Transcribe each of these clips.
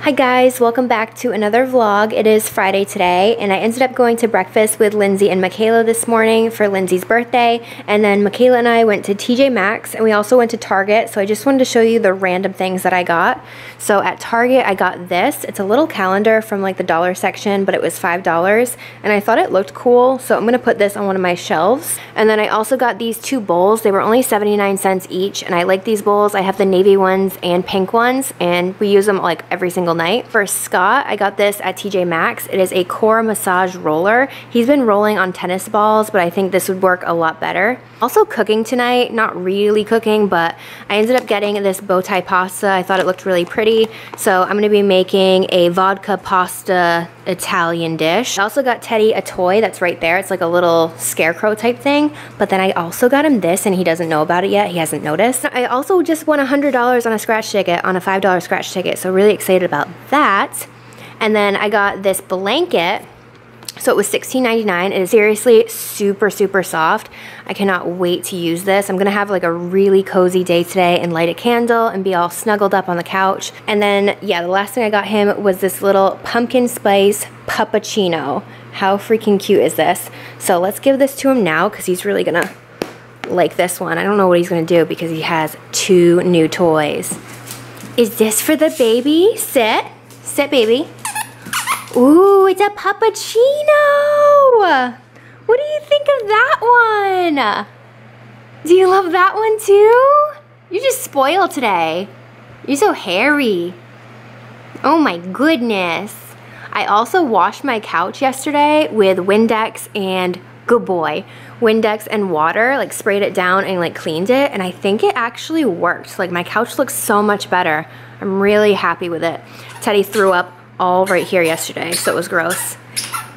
Hi guys, welcome back to another vlog. It is Friday today and I ended up going to breakfast with Lindsay and Michaela this morning for Lindsay's birthday and then Michaela and I went to TJ Maxx and we also went to Target so I just wanted to show you the random things that I got. So at Target I got this. It's a little calendar from like the dollar section but it was $5 and I thought it looked cool so I'm going to put this on one of my shelves. And then I also got these two bowls. They were only 79 cents each and I like these bowls. I have the navy ones and pink ones and we use them like every single single night. For Scott, I got this at TJ Maxx. It is a core massage roller. He's been rolling on tennis balls, but I think this would work a lot better. Also cooking tonight, not really cooking, but I ended up getting this bow tie pasta. I thought it looked really pretty. So I'm gonna be making a vodka pasta Italian dish. I also got Teddy a toy that's right there. It's like a little scarecrow type thing. But then I also got him this and he doesn't know about it yet. He hasn't noticed. I also just won $100 on a scratch ticket, on a $5 scratch ticket. So really excited about about that. And then I got this blanket. So it was $16.99. It is seriously super, super soft. I cannot wait to use this. I'm gonna have like a really cozy day today and light a candle and be all snuggled up on the couch. And then, yeah, the last thing I got him was this little pumpkin spice puppuccino. How freaking cute is this? So let's give this to him now because he's really gonna like this one. I don't know what he's gonna do because he has two new toys. Is this for the baby? Sit. Sit, baby. Ooh, it's a puppuccino. What do you think of that one? Do you love that one too? You're just spoiled today. You're so hairy. Oh my goodness. I also washed my couch yesterday with Windex and good boy, Windex and water, like sprayed it down and like cleaned it. And I think it actually worked. Like my couch looks so much better. I'm really happy with it. Teddy threw up all right here yesterday, so it was gross.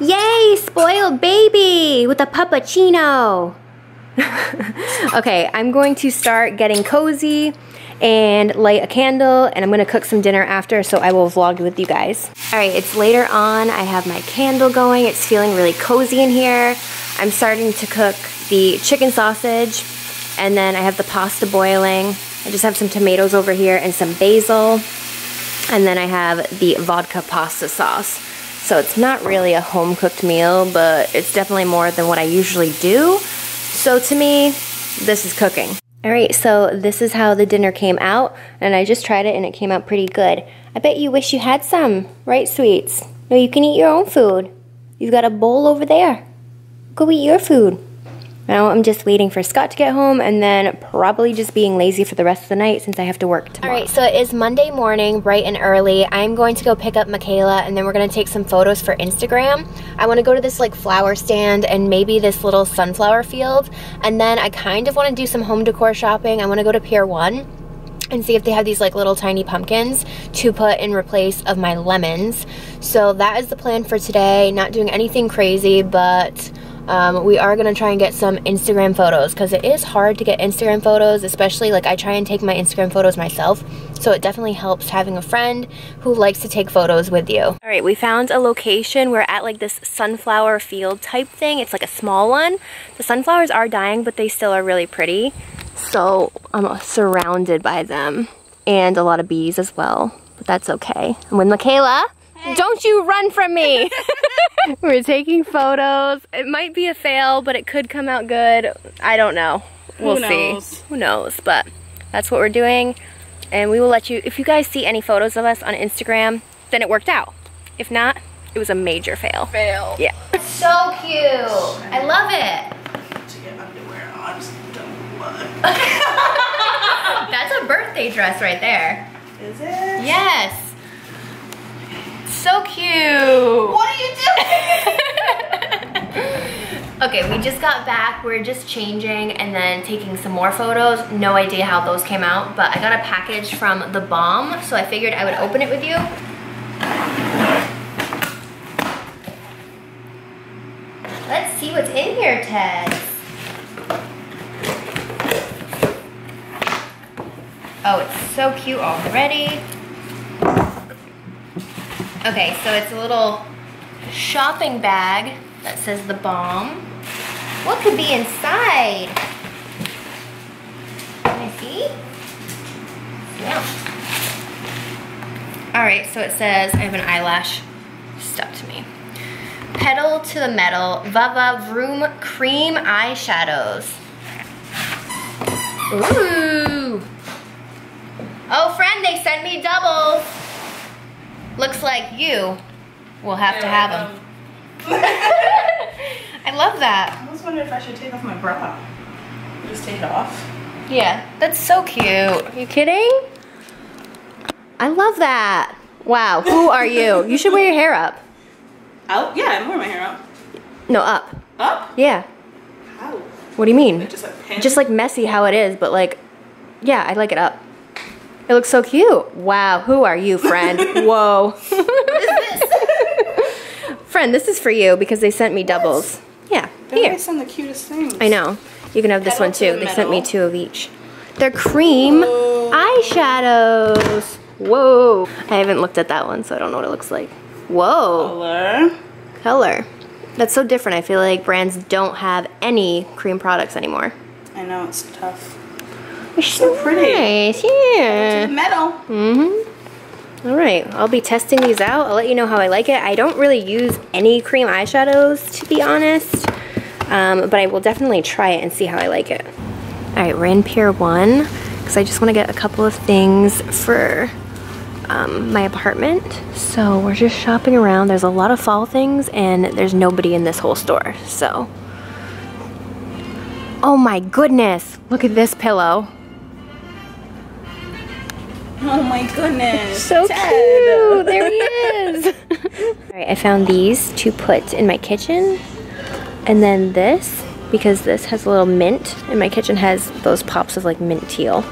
Yay, spoiled baby with a puppuccino. okay, I'm going to start getting cozy and light a candle and I'm gonna cook some dinner after so I will vlog with you guys. All right, it's later on. I have my candle going. It's feeling really cozy in here. I'm starting to cook the chicken sausage and then I have the pasta boiling. I just have some tomatoes over here and some basil. And then I have the vodka pasta sauce. So it's not really a home cooked meal, but it's definitely more than what I usually do. So to me, this is cooking. All right, so this is how the dinner came out, and I just tried it and it came out pretty good. I bet you wish you had some, right, sweets? No, you can eat your own food. You've got a bowl over there. Go eat your food. Now I'm just waiting for Scott to get home and then probably just being lazy for the rest of the night since I have to work tomorrow. All right, so it is Monday morning, bright and early. I'm going to go pick up Michaela and then we're gonna take some photos for Instagram. I wanna go to this like flower stand and maybe this little sunflower field. And then I kind of wanna do some home decor shopping. I wanna go to Pier 1 and see if they have these like little tiny pumpkins to put in replace of my lemons. So that is the plan for today. Not doing anything crazy, but um, we are gonna try and get some Instagram photos because it is hard to get Instagram photos, especially like I try and take my Instagram photos myself. So it definitely helps having a friend who likes to take photos with you. All right, we found a location. We're at like this sunflower field type thing. It's like a small one. The sunflowers are dying, but they still are really pretty. So I'm surrounded by them and a lot of bees as well, but that's okay. I'm with Michaela. Don't you run from me. We're taking photos. It might be a fail, but it could come out good. I don't know. We'll see. Who knows? But that's what we're doing. And we will let you, if you guys see any photos of us on Instagram, then it worked out. If not, it was a major fail. Fail. Yeah. It's so cute. I love it. To get underwear on the dumb blood. That's a birthday dress right there. Is it? Yes so cute. What are you doing? okay, we just got back. We're just changing and then taking some more photos. No idea how those came out, but I got a package from theBalm, so I figured I would open it with you. Let's see what's in here, Ted. Oh, it's so cute already. Okay, so it's a little shopping bag that says theBalm. What could be inside? Can I see? Yeah. All right, so it says, I have an eyelash stuck to me. Pedal to the Metal Vava Vroom Cream Eyeshadows. Ooh. Oh, friend, they sent me doubles. Looks like you will have to have them. Um, I love that. I was wondering if I should take off my bra. Just take it off. Yeah, that's so cute. Are you kidding? I love that. Wow, who are you? You should wear your hair up. Out? Yeah, I'm wearing my hair up. No, up. Up? Yeah. How? What do you mean? Just like? Just like messy how it is, but like, yeah, I like it up. It looks so cute. Wow, who are you, friend? Whoa. friend, this is for you because they sent me doubles. Yeah, They're here. always send the cutest things. I know. You can have this Pedal one too. the They sent me two of each. They're cream Whoa. eyeshadows. Whoa. I haven't looked at that one, so I don't know what it looks like. Whoa. Color. Color. That's so different. I feel like brands don't have any cream products anymore. I know, it's tough. So pretty. Nice, yeah. Metal. Mm-hmm. All right, I'll be testing these out. I'll let you know how I like it. I don't really use any cream eyeshadows, to be honest, um, but I will definitely try it and see how I like it. All right, we're in Pier 1 because I just want to get a couple of things for um, my apartment. So we're just shopping around. There's a lot of fall things and there's nobody in this whole store, so. Oh my goodness, look at this pillow. Oh my goodness. So Ted. cute. There he is. All right, I found these to put in my kitchen. And then this, because this has a little mint, and my kitchen has those pops of like mint teal.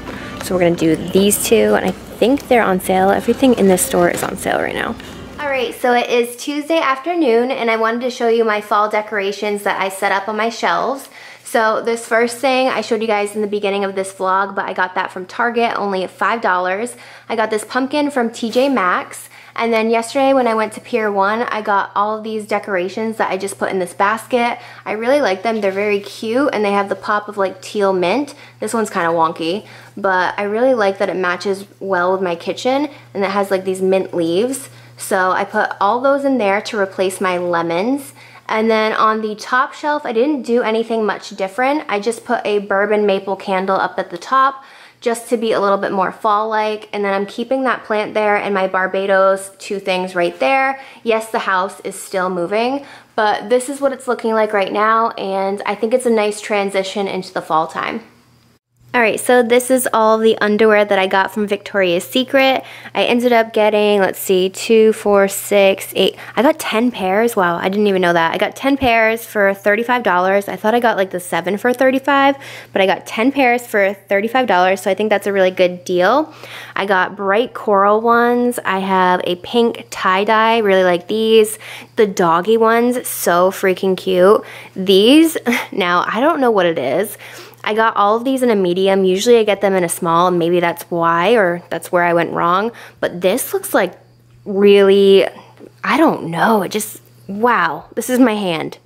So we're gonna do these two, and I think they're on sale. Everything in this store is on sale right now. All right, so it is Tuesday afternoon, and I wanted to show you my fall decorations that I set up on my shelves. So this first thing I showed you guys in the beginning of this vlog, but I got that from Target, only $5. I got this pumpkin from TJ Maxx. And then yesterday when I went to Pier 1, I got all of these decorations that I just put in this basket. I really like them. They're very cute and they have the pop of like teal mint. This one's kind of wonky, but I really like that it matches well with my kitchen and it has like these mint leaves. So I put all those in there to replace my lemons. And then on the top shelf, I didn't do anything much different. I just put a bourbon maple candle up at the top just to be a little bit more fall-like. And then I'm keeping that plant there and my Barbados two things right there. Yes, the house is still moving, but this is what it's looking like right now. And I think it's a nice transition into the fall time. All right, so this is all the underwear that I got from Victoria's Secret. I ended up getting, let's see, two, four, six, eight. I got 10 pairs. Wow, I didn't even know that. I got 10 pairs for $35. I thought I got like the seven for 35, but I got 10 pairs for $35, so I think that's a really good deal. I got bright coral ones. I have a pink tie-dye, really like these. The doggy ones, so freaking cute. These, now I don't know what it is. I got all of these in a medium. Usually I get them in a small, and maybe that's why or that's where I went wrong. But this looks like really, I don't know, it just, wow, this is my hand.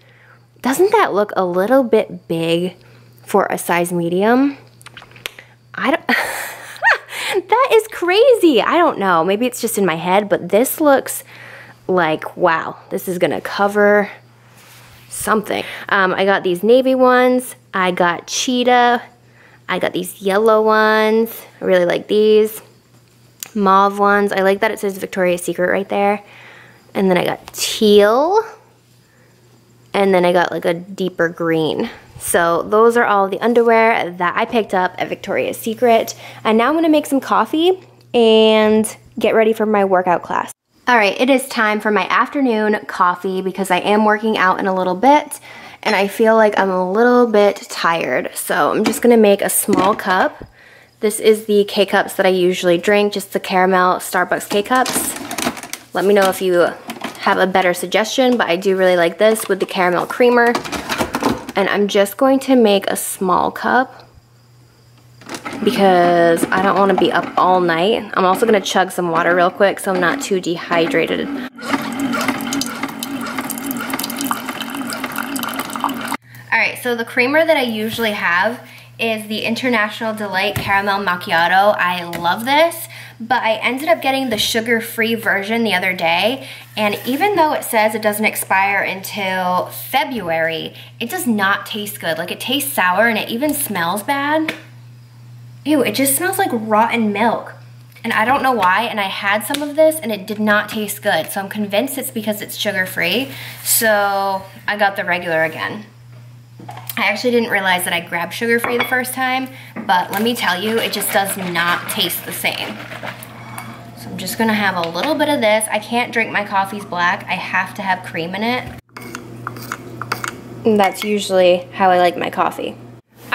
Doesn't that look a little bit big for a size medium? I don't, that is crazy. I don't know, maybe it's just in my head, but this looks like, wow, this is gonna cover something. Um, I got these navy ones. I got cheetah. I got these yellow ones. I really like these. Mauve ones. I like that it says Victoria's Secret right there. And then I got teal. And then I got like a deeper green. So those are all the underwear that I picked up at Victoria's Secret. And now I'm gonna make some coffee and get ready for my workout class. All right, it is time for my afternoon coffee because I am working out in a little bit and I feel like I'm a little bit tired. So I'm just gonna make a small cup. This is the K-Cups that I usually drink, just the caramel Starbucks K-Cups. Let me know if you have a better suggestion, but I do really like this with the caramel creamer. And I'm just going to make a small cup because I don't want to be up all night. I'm also going to chug some water real quick so I'm not too dehydrated. All right, so the creamer that I usually have is the International Delight Caramel Macchiato. I love this, but I ended up getting the sugar-free version the other day, and even though it says it doesn't expire until February, it does not taste good. Like it tastes sour and it even smells bad. Ew, it just smells like rotten milk. And I don't know why, and I had some of this and it did not taste good. So I'm convinced it's because it's sugar-free. So I got the regular again. I actually didn't realize that I grabbed sugar-free the first time, but let me tell you, it just does not taste the same. So I'm just gonna have a little bit of this. I can't drink my coffees black. I have to have cream in it. And that's usually how I like my coffee.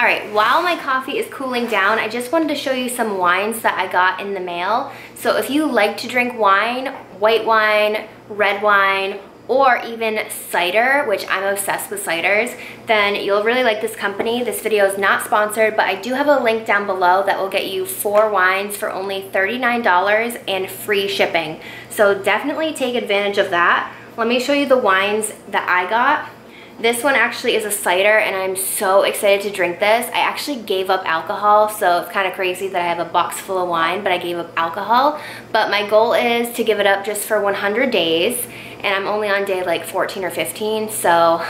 All right, while my coffee is cooling down, I just wanted to show you some wines that I got in the mail. So if you like to drink wine, white wine, red wine, or even cider, which I'm obsessed with ciders, then you'll really like this company. This video is not sponsored, but I do have a link down below that will get you four wines for only $39 and free shipping. So definitely take advantage of that. Let me show you the wines that I got. This one actually is a cider and I'm so excited to drink this. I actually gave up alcohol, so it's kind of crazy that I have a box full of wine, but I gave up alcohol. But my goal is to give it up just for 100 days, and I'm only on day like 14 or 15, so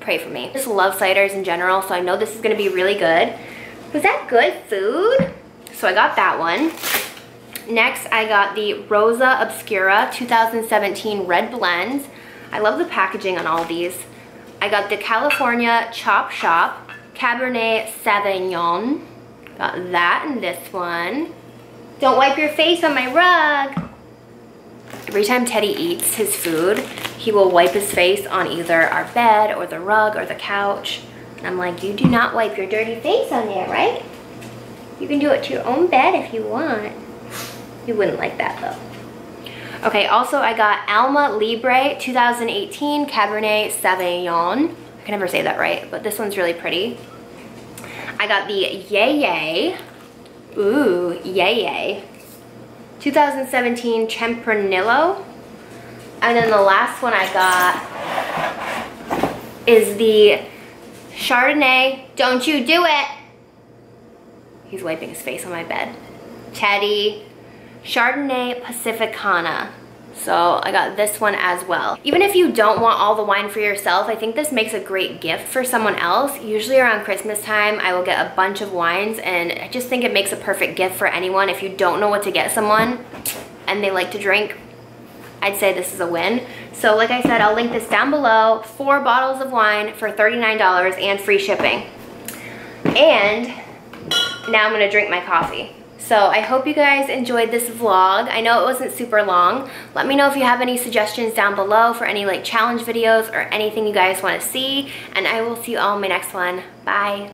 pray for me. I just love ciders in general, so I know this is gonna be really good. Was that good food? So I got that one. Next, I got the Rosa Obscura 2017 Red Blends. I love the packaging on all these. I got the California Chop Shop Cabernet Sauvignon. Got that in this one. Don't wipe your face on my rug. Every time Teddy eats his food, he will wipe his face on either our bed or the rug or the couch. And I'm like, you do not wipe your dirty face on there, right? You can do it to your own bed if you want. You wouldn't like that though. Okay, also I got Alma Libre 2018 Cabernet Sauvignon. I can never say that right, but this one's really pretty. I got the Yay Yay. Ooh, Yay Yay. 2017 Tempranillo. And then the last one I got is the Chardonnay Don't You Do It. He's wiping his face on my bed. Teddy Chardonnay Pacificana. So I got this one as well. Even if you don't want all the wine for yourself, I think this makes a great gift for someone else. Usually around Christmas time, I will get a bunch of wines and I just think it makes a perfect gift for anyone. If you don't know what to get someone and they like to drink, I'd say this is a win. So like I said, I'll link this down below. Four bottles of wine for $39 and free shipping. And now I'm gonna drink my coffee. So I hope you guys enjoyed this vlog. I know it wasn't super long. Let me know if you have any suggestions down below for any like challenge videos or anything you guys want to see. And I will see you all in my next one. Bye.